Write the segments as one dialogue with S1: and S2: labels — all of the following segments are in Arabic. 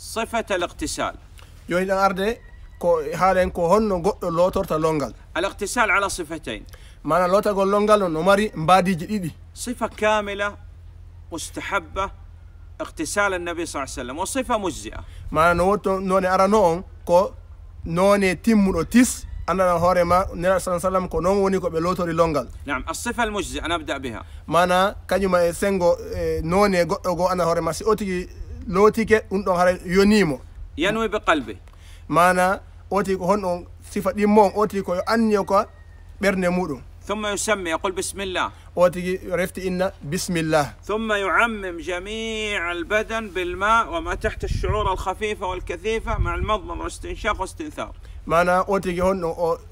S1: صفة الاغتسال.
S2: يوهل أرده هارين كو هنو قد لوتر تلونغل
S1: الاغتسال على صفتين.
S2: مانا لوتر قول لونغل نماري مبادي جديد
S1: صفة كاملة مستحبة اغتسال النبي صلى الله عليه وسلم وصفة مجزئة.
S2: مانا نوتو نوني أرانون كو نوني تيم مروتيس أنا نهاري ما نرى صلى الله عليه وسلم كنون وني كو بلوتوري
S1: نعم الصفة المجزئة نبدأ بها.
S2: ما كان يما يسنغو إيه، نوني غو أنا هاري ما سيؤتي لوتيك اندون هاري يونيمو
S1: ينوي بقلبه
S2: مانا اوتيكو هنون صفة دي مون اوتيكو انيوكو برني مودو
S1: ثم يسمي يقول بسم الله
S2: اوتيكي رفت ان بسم الله
S1: ثم يعمم جميع البدن بالماء وما تحت الشعور الخفيفة والكثيفة مع المضمض والاستنشاق والاستنثار
S2: مانا اوتيكي هنون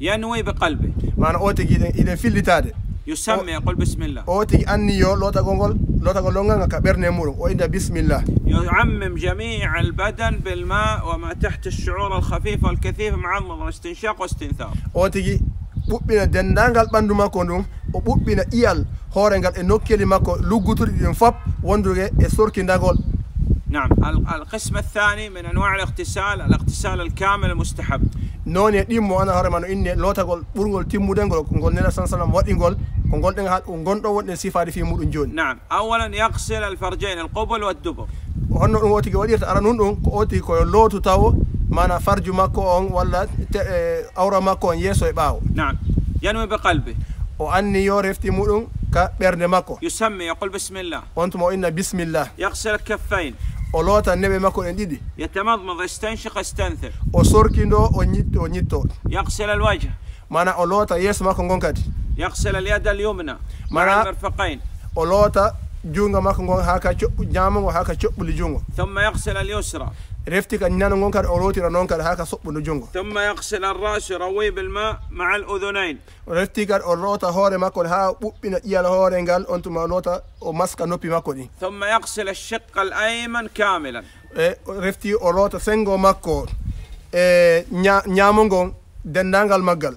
S1: ينوي بقلبه
S2: معنى أوتي اذا في اللي تادي.
S1: يسمي يقول بسم الله.
S2: أوتي أني يو لوتا غونغول لوتا غونغول كبر نمور بسم الله.
S1: يعمم جميع البدن بالماء وما تحت الشعور الخفيف والكثيف معمم استنشاق واستنثار.
S2: أوتي بوبينا دندانغال باندو ما كوندوم وبوبينا إيال هورنغال إنوكيلي ماكو لوغوتور ديم فاب وندوغي إسوركي داغول
S1: نعم. القسم الثاني من أنواع الاغتسال الاغتسال الكامل المستحب.
S2: نون يديم مو أنا هرمان إني لو تقول برغول تيم مودن غول غول نلا سان سلام وادي غول غول دين هات غون دو ودن سي في مودن جون.
S1: نعم. اولا يغسل الفرجين القبل والدبر.
S2: وهن اوتي غوديت أرا نون دون اوتي كو لوتو تاو مانا فرج ماكو أون ولا آه، أورا ماكو أون يسو باو.
S1: نعم. ينوي بقلبه
S2: واني يورفتي مودن كبرنماكو
S1: يسمي يقول بسم الله.
S2: وأنتم إن بسم الله.
S1: يغسل الكفين.
S2: O loota neɓe makko ɗen ɗiɗi
S1: يتمضمض يستنشق يستنثر
S2: o sorkindo o ñitto o ñitto
S1: يغسل الوجه
S2: mana o loota yeeso makko gon kadi
S1: يغسل اليد اليمنى
S2: مع.
S1: المرفقين
S2: o loota جونغا ما كنغون هاكا شو جامو وهاكا شو بلي جونغو
S1: ثم يغسل اليسرى
S2: رفتك أن نانو نونكر أوروتي رنونكر هاكا صب نجونغو
S1: ثم يغسل الرأس روي بالماء مع الأذنين
S2: رفتك الأوروتا هوري ماكول ها بوبين إيال هوري قال أنتو ما نوتا ومسكا نوبي ماكولي
S1: ثم يغسل الشق الأيمن كاملا
S2: رفتي أوروتا سنغو ماكو نيامونغو دنانغال مقال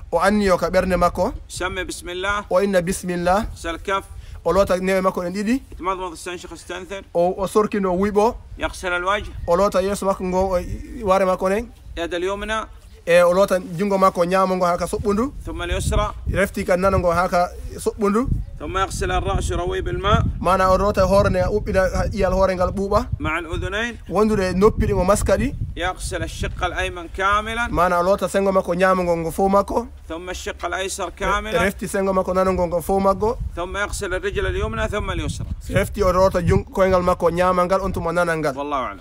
S2: o anniyo ka ɓernde makko
S1: يسمي بسم الله
S2: o inna bisimillah
S1: يغسل الكف
S2: o loota newe makko ɗen ɗiɗi
S1: يتمضمض يستنشق يستنثر
S2: o o sorkino wuyɓo
S1: يغسل الوجه
S2: o loota yeeso makko ngon o ware makko nen
S1: يد اليمنى
S2: e o loota jungo makko ñaamo ngo ha ka soɓɓundu
S1: ثم اليسرى
S2: refti kadi nano ngo ha ka soɓɓundu
S1: ثم يغسل الرأس يرويه بالماء
S2: ما أنا أروت هورن أوبيدا يا الهورن قال بوبا.
S1: مع الأذنين.
S2: وندر نوبيدي ومسكري
S1: يغسل الشق الأيمن كاملا.
S2: ما أنا أروت سنجو ماكو نعم غنغفو ماكو
S1: ثم الشق الأيسر كاملا.
S2: رفتي سنجو ماكو نعم غنغفو ماكو
S1: ثم يغسل الرجل اليمنى ثم اليسرى.
S2: رفتي أروت جون كوينغال ماكو نعم غال أنتم أنا نعال
S1: والله أعلم.